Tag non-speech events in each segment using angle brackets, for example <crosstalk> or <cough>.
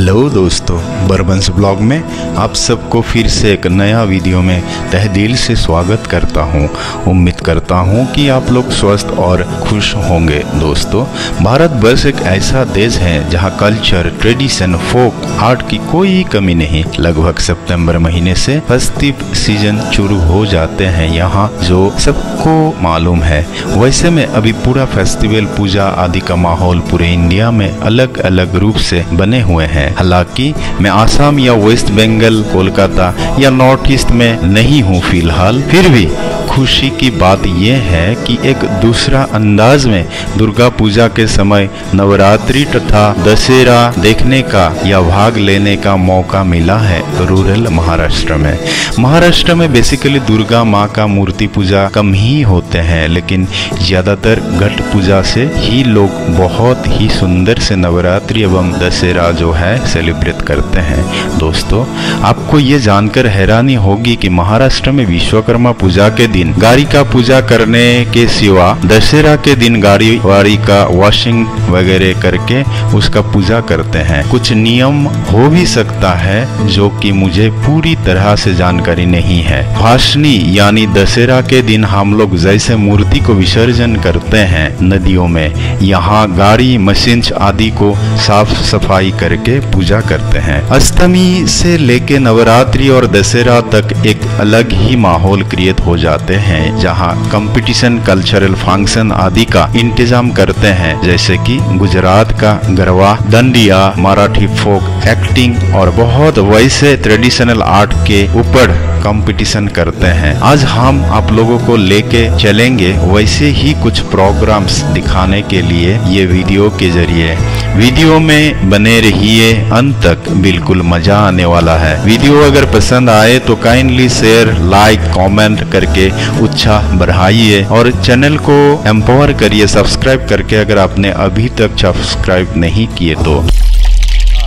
Hello दोस्तों बर्बंस blog में आप सबको फिर से एक नया वीडियो में तह दिल से स्वागत करता हूँ। उम्मीद करता हूँ कि आप लोग स्वस्थ और खुश होंगे। दोस्तों, भारत वर्ष एक ऐसा देश है जहाँ कल्चर, ट्रेडिशन, फोक, आर्ट की कोई कमी नहीं। लगभग सितंबर महीने से फेस्टिव सीज़न शुरू हो जाते हैं यहाँ, जो सबको मालूम है। वैसे में अभी पूरा फेस्टिवल पूजा आदि का माहौल पूरे इंडिया में अलग अलग रूप से बने हुए हैं। हालाँकि, मैं आसाम या वेस्ट बंगाल, कोलकाता या नॉर्थ ईस्ट में नहीं हूँ फ़िलहाल। फिर भी खुशी की बात यह है कि एक दूसरा अंदाज में दुर्गा पूजा के समय नवरात्रि तथा दशहरा देखने का या भाग लेने का मौका मिला है रूरल महाराष्ट्र में। महाराष्ट्र में बेसिकली दुर्गा माँ का मूर्ति पूजा कम ही होते हैं, लेकिन ज़्यादातर घट पूजा से ही लोग बहुत ही सुंदर से नवरात्रि एवं दशहरा जो है सेलिब्रेट करते हैं। दोस्तों, आपको ये जानकर हैरानी होगी कि महाराष्ट्र में विश्वकर्मा पूजा के दिन गाड़ी का पूजा करने के सिवा दशहरा के दिन गाड़ी वाड़ी का वॉशिंग वगैरह करके उसका पूजा करते हैं। कुछ नियम हो भी सकता है जो कि मुझे पूरी तरह से जानकारी नहीं है। भाषणी यानी दशहरा के दिन हम लोग जैसे मूर्ति को विसर्जन करते हैं नदियों में, यहाँ गाड़ी मशीन आदि को साफ़ सफ़ाई करके पूजा करते हैं। अष्टमी से लेके नवरात्रि और दशहरा तक एक अलग ही माहौल क्रिएट हो जाते हैं, जहाँ कंपटीशन कल्चरल फ़ंक्शन आदि का इंतज़ाम करते हैं, जैसे कि गुजरात का गरबा दंडिया, मराठी फोक एक्टिंग और बहुत वैसे ट्रेडिशनल आर्ट के ऊपर कंपटीशन करते हैं। आज हम आप लोगों को लेके चलेंगे वैसे ही कुछ प्रोग्राम्स दिखाने के लिए ये वीडियो के ज़रिए। वीडियो में बने रहिए, अंत तक बिल्कुल मज़ा आने वाला है। वीडियो अगर पसंद आए तो काइंडली शेयर लाइक कमेंट करके उत्साह बढ़ाइए। और चैनल को एम्पावर करिए सब्सक्राइब करके अगर आपने अभी तक सब्सक्राइब नहीं किए तो।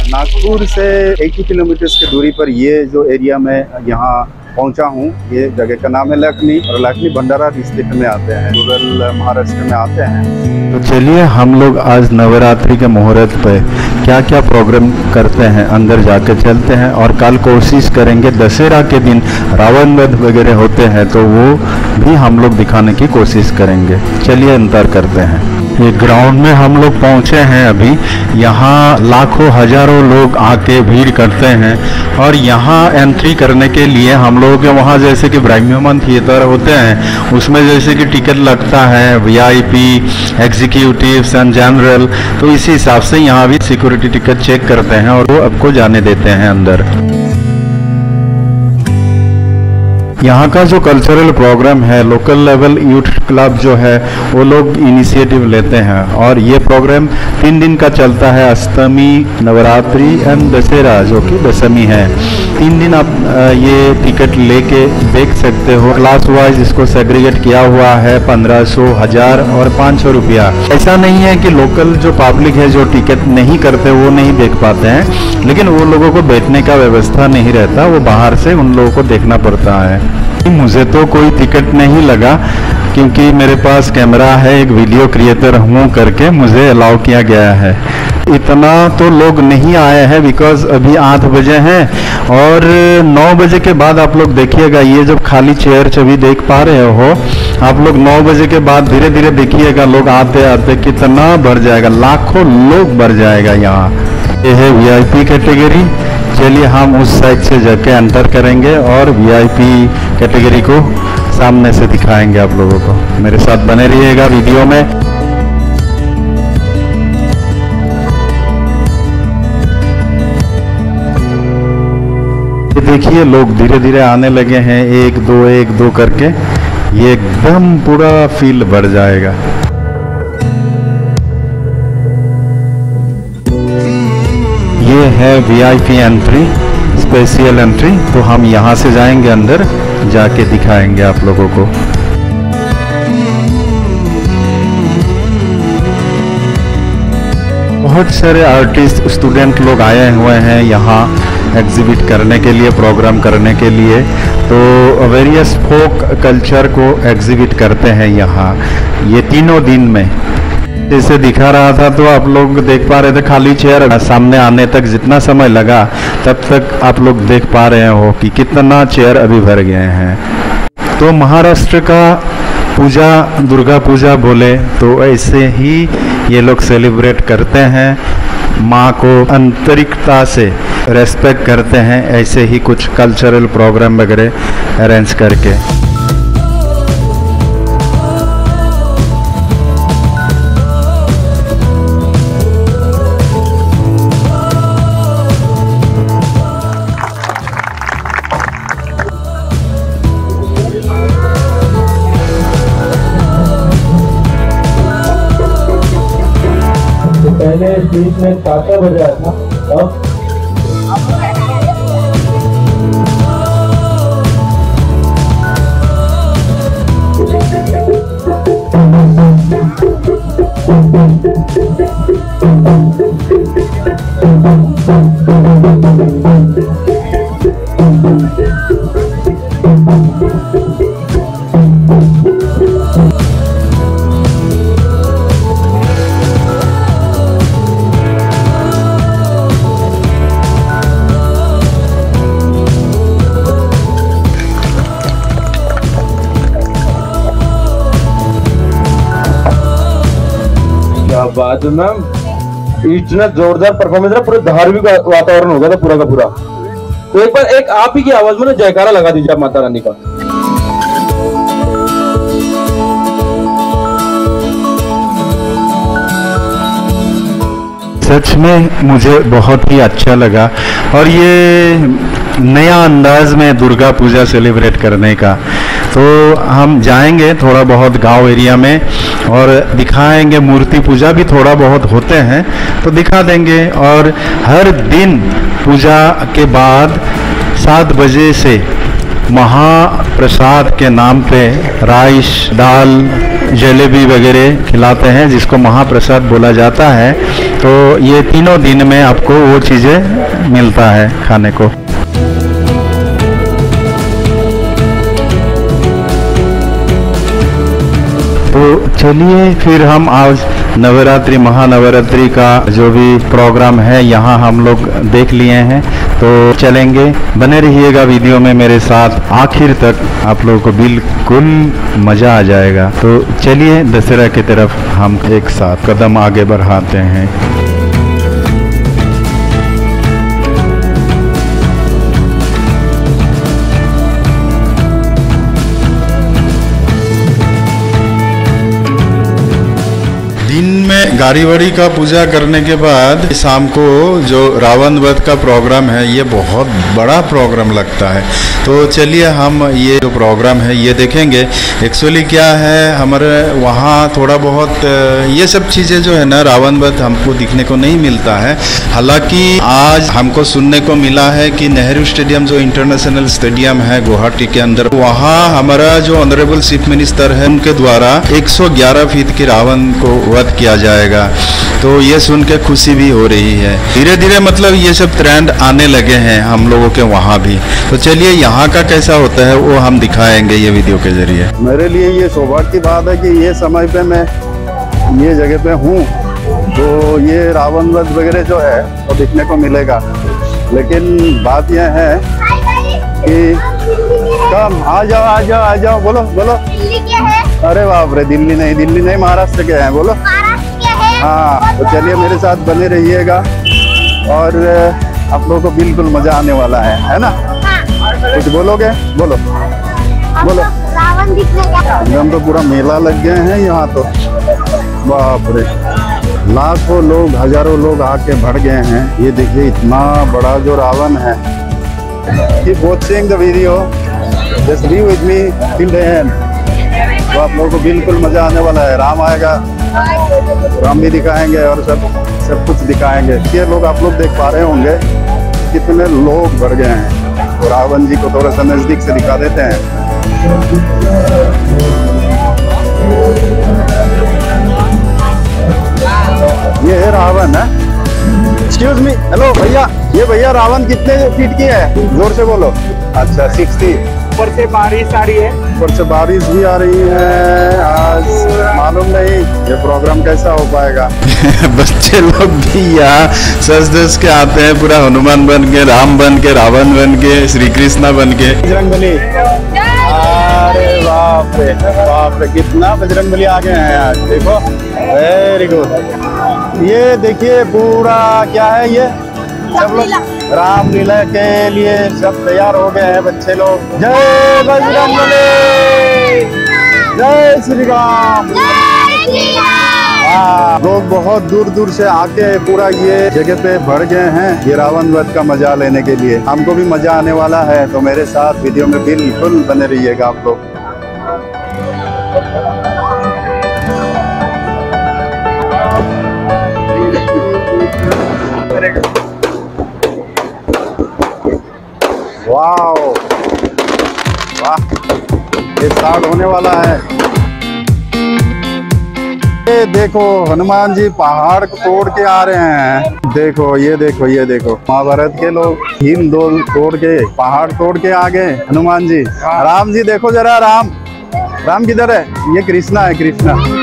नागपुर से 80 किलोमीटर की दूरी पर ये जो एरिया में यहाँ पहुँचा हूँ। ये जगह का नाम है लखनी और लखनी भंडारा डिस्ट्रिक्ट में आते हैं। रूरल महाराष्ट्र में आते हैं। तो चलिए हम लोग आज नवरात्रि के मुहूर्त पे क्या क्या प्रोग्राम करते हैं, अंदर जाके चलते हैं और कल कोशिश करेंगे दशहरा के दिन रावण वध वगैरह होते हैं तो वो भी हम लोग दिखाने की कोशिश करेंगे। चलिए अंतर करते हैं। ये ग्राउंड में हम लोग पहुँचे हैं अभी। यहाँ लाखों हज़ारों लोग आके भीड़ करते हैं और यहाँ एंट्री करने के लिए हम लोगों के वहाँ जैसे कि ब्राह्मण थिएटर होते हैं, उसमें जैसे कि टिकट लगता है वीआईपी एग्जीक्यूटिव एंड जनरल तो इसी हिसाब से यहाँ भी सिक्योरिटी टिकट चेक करते हैं और वो आपको जाने देते हैं अंदर। यहाँ का जो कल्चरल प्रोग्राम है लोकल लेवल यूथ क्लब जो है, वो लोग इनिशिएटिव लेते हैं। और ये प्रोग्राम तीन दिन का चलता है, अष्टमी, नवरात्रि एंड दशहरा, जो कि दशमी है। तीन दिन आप ये टिकट लेके देख सकते हो। क्लास वाइज इसको सेग्रीगेट किया हुआ है पंद्रह सौ, हज़ार और पाँच सौ रुपया। ऐसा नहीं है कि लोकल जो पब्लिक है, जो टिकट नहीं करते, वो नहीं देख पाते हैं। लेकिन वो लोगों को बैठने का व्यवस्था नहीं रहता, वो बाहर से उन लोगों को देखना पड़ता है। मुझे तो कोई टिकट नहीं लगा, क्योंकि मेरे पास कैमरा है, एक वीडियो क्रिएटर हूँ करके, मुझे अलाउ किया गया है। इतना तो लोग नहीं आए हैं बिकॉज़ अभी आठ बजे हैं और नौ बजे के बाद आप लोग देखिएगा, ये जब खाली चेयर छवि देख पा रहे हो, आप लोग नौ बजे के बाद धीरे धीरे देखिएगा, लोग आते आते कितना बढ़ जाएगा, लाखों लोग बढ़ जाएगा यहाँ। ये है वीआईपी कैटेगरी चलिए हम उस साइड से जाके एंटर करेंगे और वीआईपी कैटेगरी को सामने से दिखाएँगे आप लोगों को। मेरे साथ बने रहिएगा वीडियो में। देखिए, लोग धीरे धीरे आने लगे हैं, एक, दो एक, दो करके। ये एकदम पूरा फील बढ़ जाएगा। ये है वीआईपी एंट्री स्पेशल एंट्री तो हम यहाँ से जाएँगे अंदर, जाके दिखाएँगे आप लोगों को। बहुत सारे आर्टिस्ट स्टूडेंट लोग आए हुए हैं यहाँ। एग्जिबिट करने के लिए प्रोग्राम करने के लिए तो वेरियस फोक कल्चर को एग्जिबिट करते हैं यहाँ। ये तीनों दिन में। जैसे दिखा रहा था तो आप लोग देख पा रहे थे खाली चेयर सामने आने तक जितना समय लगा, तब तक आप लोग देख पा रहे हो कि कितना चेयर अभी भर गए हैं। तो महाराष्ट्र का पूजा, दुर्गा पूजा बोले तो ऐसे ही ये लोग सेलिब्रेट करते हैं। माँ को आंतरिकता से रेस्पेक्ट करते हैं, ऐसे ही कुछ कल्चरल प्रोग्राम वगैरह अरेंज करके। पहले बीच में टाटा बजाया था, अब बात मैम इतना जोरदार परफॉर्मेंस रहा पूरे धार्मिक वातावरण हो गया था पूरा का पूरा। तो एक बार एक आप ही की आवाज़ में ना जयकारा लगा दीजिए माता रानी का। सच में मुझे बहुत ही अच्छा लगा। और ये नया अंदाज में दुर्गा पूजा सेलिब्रेट करने का। तो हम जाएँगे थोड़ा बहुत गाँव एरिया में और दिखाएँगे मूर्ति पूजा भी थोड़ा बहुत होते हैं तो दिखा देंगे। और हर दिन पूजा के बाद सात बजे से महाप्रसाद के नाम पे राइस, दाल, जलेबी वगैरह खिलाते हैं, जिसको महाप्रसाद बोला जाता है। तो ये तीनों दिन में आपको वो चीज़ें मिलता है खाने को। तो चलिए फिर हम आज नवरात्रि, महानवरात्रि का जो भी प्रोग्राम है, यहाँ हम लोग देख लिए हैं। तो चलेंगे। बने रहिएगा वीडियो में मेरे साथ। आखिर तक आप लोगों को बिल्कुल मज़ा आ जाएगा। तो चलिए, दशहरा की तरफ़ हम एक साथ कदम आगे बढ़ाते हैं। दिन में गाड़ीवाड़ी का पूजा करने के बाद शाम को जो रावण वध का प्रोग्राम है, ये बहुत बड़ा प्रोग्राम लगता है। तो चलिए हम ये जो प्रोग्राम है, ये देखेंगे। एक्चुअली क्या है, हमारे वहाँ थोड़ा बहुत, ये सब चीज़ें जो है ना, रावण वध हमको दिखने को नहीं मिलता है। हालाँकि आज हमको सुनने को मिला है कि नेहरू स्टेडियम जो इंटरनेशनल स्टेडियम है, गुवाहाटी के अंदर, वहाँ हमारा जो ऑनरेबल चीफ मिनिस्टर है, उनके द्वारा 111 फीट के रावण को वध किया जाएगा। तो ये सुन के खुशी भी हो रही है। धीरे धीरे मतलब ये सब ट्रेंड आने लगे हैं हम लोगों के वहाँ भी। तो चलिए यहाँ का कैसा होता है वो हम दिखाएँगे ये वीडियो के ज़रिए। मेरे लिए ये सौभाग्य की बात है कि ये समय पे मैं ये जगह पे हूँ तो ये रावण वध वगैरह जो है वो तो दिखने को मिलेगा। लेकिन बात यह है कि कम आ जाओ आ जाओ आ जाओ बोलो बोलो। है। अरे बाप रे दिल्ली नहीं दिल्ली नहीं महाराष्ट्र के हैं बोलो। है तो चलिए मेरे साथ बने रहिएगा। और आप लोगों को बिल्कुल मज़ा आने वाला है है ना? हाँ। कुछ बोलोगे? बोलो। बोलो। लोग रावण दिखने एकदम तो पूरा मेला लग गए हैं यहाँ तो। बाप रे। लाखों लोग हज़ारों लोग आके भर गए हैं। ये देखिए इतना बड़ा जो रावण है। Keep watching the video. Just be with me till the end. तो आप लोगों को बिल्कुल मज़ा आने वाला है। राम आएगा। राम भी दिखाएँगे और सब सब कुछ दिखाएँगे। ये लोग आप लोग देख पा रहे होंगे कितने लोग भर गए हैं। तो रावण जी को थोड़ा सा नज़दीक से दिखा देते हैं। ये है रावण, है? एक्सक्यूज मी हेलो भैया। ये भैया रावण कितने फीट की है? ज़ोर से बोलो। अच्छा सिक्सटी ऊपर से बारिश आ रही है। ऊपर से बारिश भी आ रही है। आज मालूम नहीं ये प्रोग्राम कैसा हो पाएगा। <laughs> बच्चे लोग भी यहाँ सज दस के आते हैं पूरा हनुमान बन के राम बन के रावण बन के श्री कृष्णा बन के। बजरंग बली। अरे बाप रे बाप रे कितना बजरंग बली आ गए हैं आज देखो। वेरी गुड ये देखिए पूरा क्या है ये? सब लोग रामलीला। के लिए सब तैयार हो गए हैं बच्चे लोग। जय बजरंग जय श्री राम हाँ, लोग बहुत दूर दूर से आके पूरा ये जगह पे भर गए हैं ये रावण वध का मज़ा लेने के लिए। हमको भी मज़ा आने वाला है तो मेरे साथ वीडियो में बिल्कुल बने रहिएगा आप लोग। वाह वाह, ये होने वाला है। ये देखो, हनुमान जी पहाड़ तोड़ के आ रहे हैं। देखो, ये देखो ये देखो। महाभारत के लोग हिल दो तोड़ के, पहाड़ तोड़ के आ गए, हनुमान जी। राम जी, देखो जरा, राम। राम किधर है? ये कृष्णा है, कृष्णा।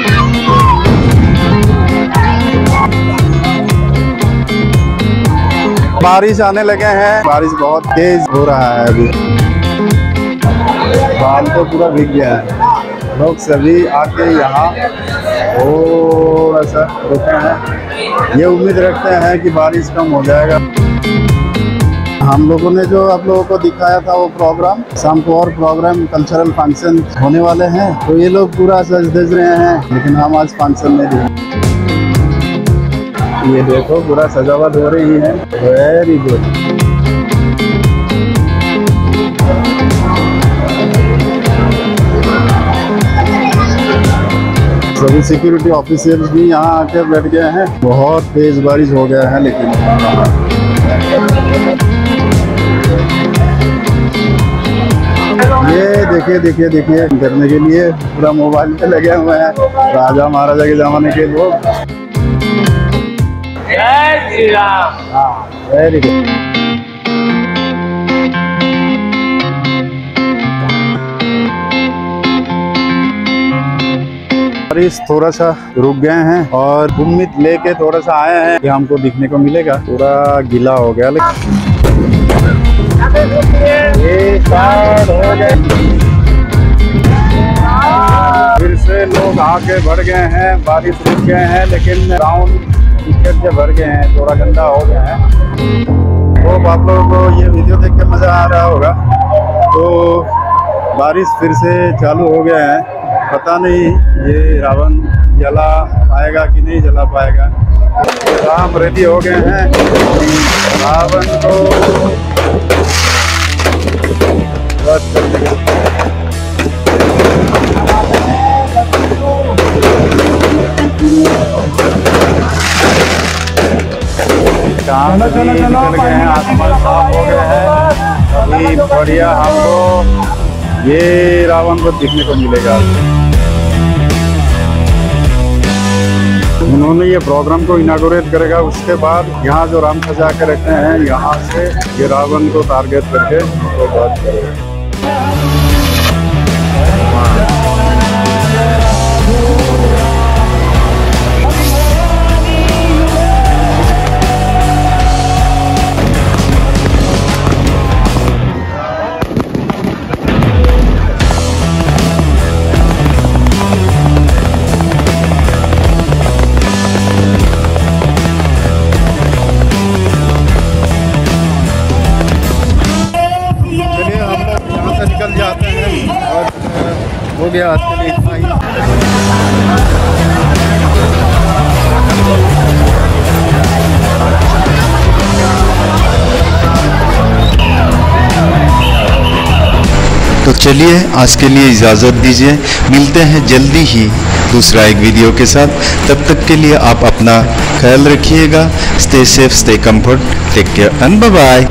बारिश आने लगे हैं। बारिश बहुत तेज हो रहा है अभी। बाल तो पूरा भीग गया है। लोग सभी आके यहाँ थोड़ा सा रुके हैं। ये उम्मीद रखते हैं कि बारिश कम हो जाएगा। हम लोगों ने जो आप लोगों को दिखाया था वो प्रोग्राम शाम को और प्रोग्राम कल्चरल फ़ंक्शन होने वाले हैं। तो ये लोग पूरा सज धज रहे हैं, लेकिन हम आज फ़ंक्शन में भी ये देखो, पूरा सजावट हो रही है। वेरी गुड सभी सिक्योरिटी ऑफिसर्स भी यहाँ आकर बैठ गए हैं। बहुत तेज बारिश हो गया है, लेकिन। ये देखिए देखिए देखिए, करने के लिए पूरा मोबाइल पे लगे हुए हैं। राजा महाराजा के जमाने के लोग। जय श्री राम वेरी गुड बारिश थोड़ा सा रुक गए हैं और उम्मीद लेके थोड़ा सा आए हैं कि हमको दिखने को मिलेगा। पूरा गीला हो गया, लेकिन फिर से लोग आगे बढ़ गए हैं, बारिश रुक गए हैं, लेकिन ग्राउंड टिकट से भर गए हैं, थोड़ा गंदा हो गया है। तो आप लोगों को ये वीडियो देख के मज़ा आ रहा होगा। तो बारिश फिर से चालू हो गया है। पता नहीं ये रावण जला पाएगा कि नहीं जला पाएगा। राम रेडी हो गए हैं। रावण को वध करने के काम भी निकल गए हैं आसमान साफ़ हो गए हैं। अभी बढ़िया हमको ये रावण को देखने को मिलेगा। उन्होंने ये प्रोग्राम को इनागोरेट करेगा उसके बाद यहाँ जो राम सजा के रखते हैं यहाँ से ये रावण को टारगेट करके तो बात करेगा। हो गया आज के लिए तो चलिए, आज के लिए इजाज़त दीजिए। मिलते हैं जल्दी ही दूसरा एक वीडियो के साथ। तब तक के लिए आप अपना ख्याल रखिएगा। Stay safe stay comfort take care and bye bye